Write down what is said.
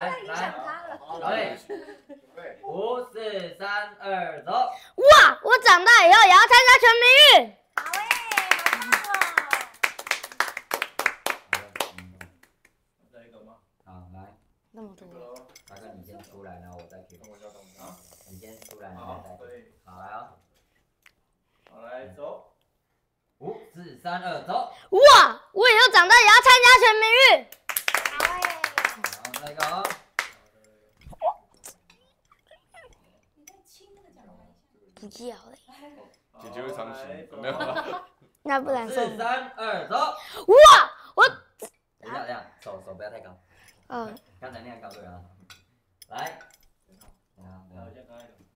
来影响来，他了。好嘞，五四三二走。哇！我长大以后也要参加全民运。好哎，好棒哦！再一个吗？好，来，那么多，大哥你先出来，然后我再 Q。那我叫动啊。你先出来，然后，再。好，来哦，好，来走。五四三二走。哇！我以后长大也要参加全民运。好哎，好，再一个哦。你再亲那个奖牌一下。不叫了，姐姐会伤心没有啦那不然四。三二走。哇！我等一下，等一下，手手不要太高，嗯，刚才那样高对啊。来，